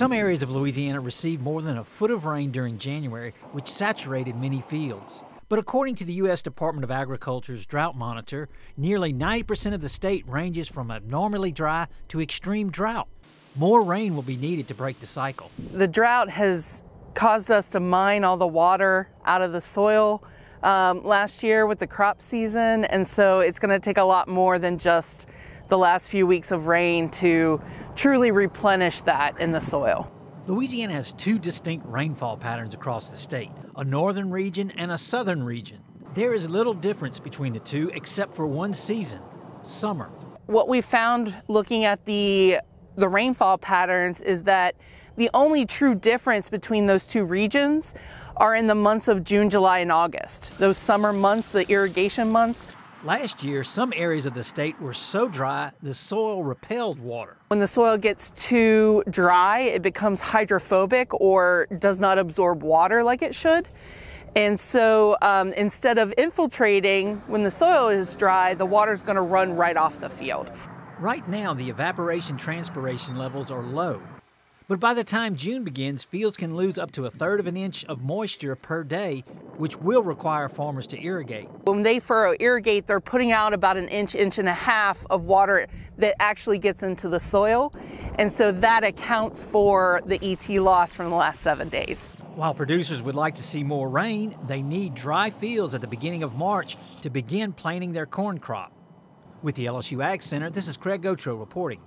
Some areas of Louisiana received more than a foot of rain during January, which saturated many fields. But according to the U.S. Department of Agriculture's drought monitor, nearly 90% of the state ranges from abnormally dry to extreme drought. More rain will be needed to break the cycle. The drought has caused us to mine all the water out of the soil um, last year with the crop season, and so it's going to take a lot more than just the last few weeks of rain to truly replenish that in the soil. Louisiana has two distinct rainfall patterns across the state a northern region and a southern region. There is little difference between the two except for one season summer. What we found looking at the, the rainfall patterns is that the only true difference between those two regions are in the months of June, July, and August. Those summer months, the irrigation months, Last year, some areas of the state were so dry the soil repelled water. When the soil gets too dry, it becomes hydrophobic or does not absorb water like it should. And so um, instead of infiltrating when the soil is dry, the water is going to run right off the field. Right now, the evapotranspiration levels are low. But by the time June begins, fields can lose up to a third of an inch of moisture per day, which will require farmers to irrigate. When they furrow irrigate, they're putting out about an inch, inch and a half of water that actually gets into the soil. And so that accounts for the ET loss from the last seven days. While producers would like to see more rain, they need dry fields at the beginning of March to begin planting their corn crop. With the LSU AgCenter, this is Craig Gautreaux reporting.